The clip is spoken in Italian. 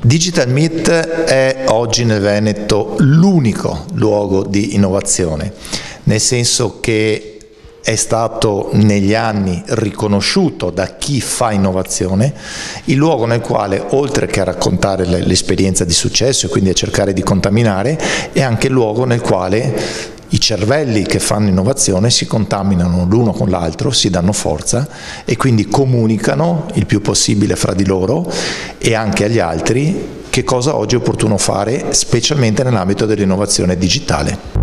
Digital Meet è oggi nel Veneto l'unico luogo di innovazione, nel senso che è stato negli anni riconosciuto da chi fa innovazione il luogo nel quale oltre che a raccontare l'esperienza di successo e quindi a cercare di contaminare è anche il luogo nel quale i cervelli che fanno innovazione si contaminano l'uno con l'altro, si danno forza e quindi comunicano il più possibile fra di loro e anche agli altri che cosa oggi è opportuno fare, specialmente nell'ambito dell'innovazione digitale.